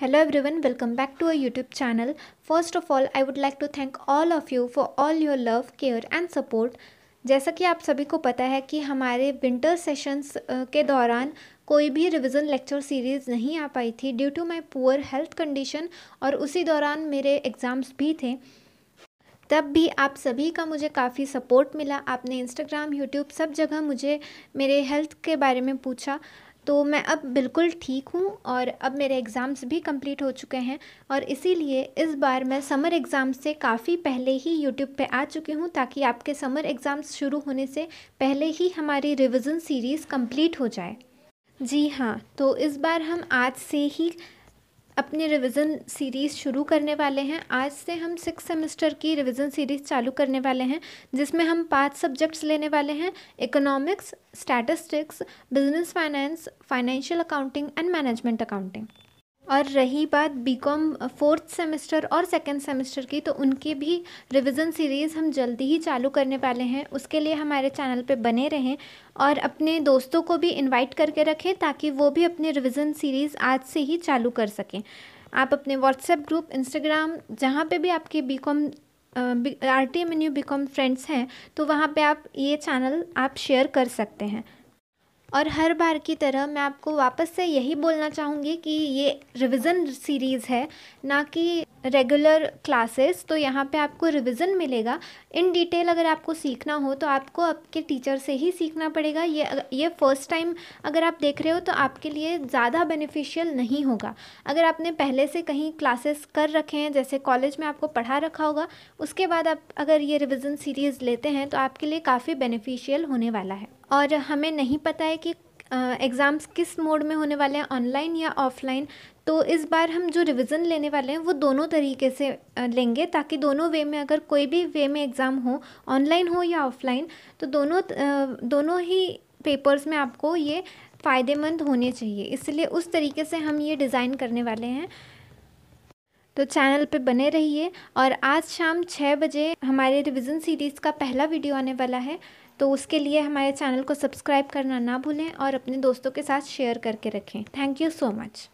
Hello everyone, welcome back to our YouTube channel. First of all, I would like to thank all of you for all your love, care and support. जैसा कि आप सभी को पता है कि हमारे विंटर सेशंस के दौरान कोई भी रिवीजन लेक्चर सीरीज़ नहीं आ पाई थी due to my poor health condition और उसी दौरान मेरे एग्ज़ाम्स भी थे तब भी आप सभी का मुझे काफ़ी सपोर्ट मिला आपने इंस्टाग्राम यूट्यूब सब जगह मुझे मेरे हेल्थ के बारे में पूछा तो मैं अब बिल्कुल ठीक हूँ और अब मेरे एग्ज़ाम्स भी कंप्लीट हो चुके हैं और इसीलिए इस बार मैं समर एग्ज़ाम से काफ़ी पहले ही यूट्यूब पे आ चुकी हूँ ताकि आपके समर एग्ज़ाम्स शुरू होने से पहले ही हमारी रिविज़न सीरीज़ कंप्लीट हो जाए। जी हाँ तो इस बार हम आज से ही अपनी रिवीजन सीरीज़ शुरू करने वाले हैं। आज से हम सिक्स सेमेस्टर की रिवीजन सीरीज़ चालू करने वाले हैं, जिसमें हम पाँच सब्जेक्ट्स लेने वाले हैं। Economics statistics business finance financial accounting and management accounting और रही बात बीकॉम फोर्थ सेमेस्टर और सेकेंड सेमेस्टर की तो उनकी भी रिवीजन सीरीज़ हम जल्दी ही चालू करने वाले हैं। उसके लिए हमारे चैनल पे बने रहें और अपने दोस्तों को भी इनवाइट करके रखें ताकि वो भी अपने रिवीजन सीरीज़ आज से ही चालू कर सकें। आप अपने व्हाट्सएप ग्रुप इंस्टाग्राम जहाँ पे भी आपके B Com R T M B Com friends हैं तो वहाँ पे आप ये चैनल आप शेयर कर सकते हैं। और हर बार की तरह मैं आपको वापस से यही बोलना चाहूँगी कि ये रिविज़न सीरीज़ है, ना कि रेगुलर क्लासेस तो यहाँ पे आपको रिवीजन मिलेगा। इन डिटेल अगर आपको सीखना हो तो आपको आपके टीचर से ही सीखना पड़ेगा। ये ये फ़र्स्ट टाइम अगर आप देख रहे हो तो आपके लिए ज़्यादा बेनिफिशियल नहीं होगा। अगर आपने पहले से कहीं क्लासेस कर रखे हैं, जैसे कॉलेज में आपको पढ़ा रखा होगा, उसके बाद आप अगर ये रिविज़न सीरीज़ लेते हैं तो आपके लिए काफ़ी बेनिफिशियल होने वाला है। और हमें नहीं पता है कि एग्ज़ाम्स किस मोड में होने वाले हैं ऑनलाइन या ऑफलाइन तो इस बार हम जो रिवीजन लेने वाले हैं, वो दोनों तरीके से लेंगे ताकि दोनों वे में अगर कोई भी वे में एग्ज़ाम हो ऑनलाइन हो या ऑफलाइन तो दोनों दोनों ही पेपर्स में आपको ये फ़ायदेमंद होने चाहिए। इसलिए उस तरीके से हम ये डिज़ाइन करने वाले हैं। तो चैनल पे बने रहिए और आज शाम छः बजे हमारे रिवीजन सीरीज़ का पहला वीडियो आने वाला है तो उसके लिए हमारे चैनल को सब्सक्राइब करना ना भूलें और अपने दोस्तों के साथ शेयर करके रखें। Thank you so much